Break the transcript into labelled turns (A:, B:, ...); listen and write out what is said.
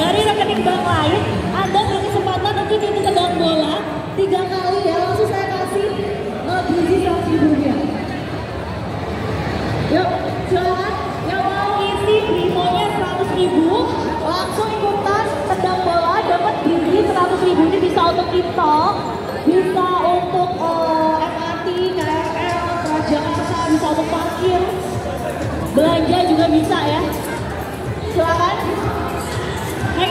A: dari rekening bank lain, Anda berkesempatan untuk ikut tendang bola tiga kali ya. Langsung saya kasih uh, biji seratus ribu. Yuk, jalan Yang mau isi brimonya seratus ribu, langsung ikutan sedang bola dapat biji seratus ribu ini bisa untuk TikTok, bisa untuk eh, uh, MRT, KRL, kerajaan pesawat, bisa untuk parkir, belanja juga bisa ya. Silakan. Hey.